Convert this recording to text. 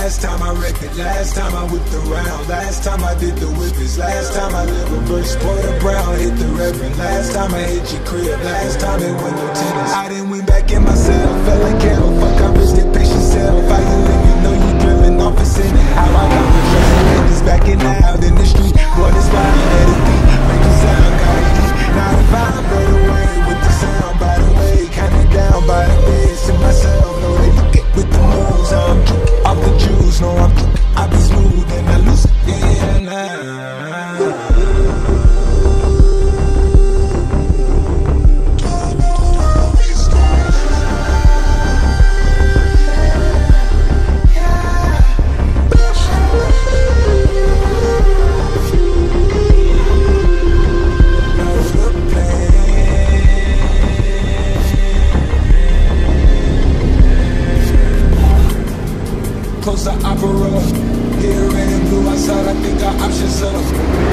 Last time I wrecked it, last time I whipped around. Last time I did the whippets, last time I lived reverse Porter Brown hit the reverend. Last time I hit your crib, last time it went no tennis. I didn't went back in myself, felt like opera. Here and blue outside, I think our options up.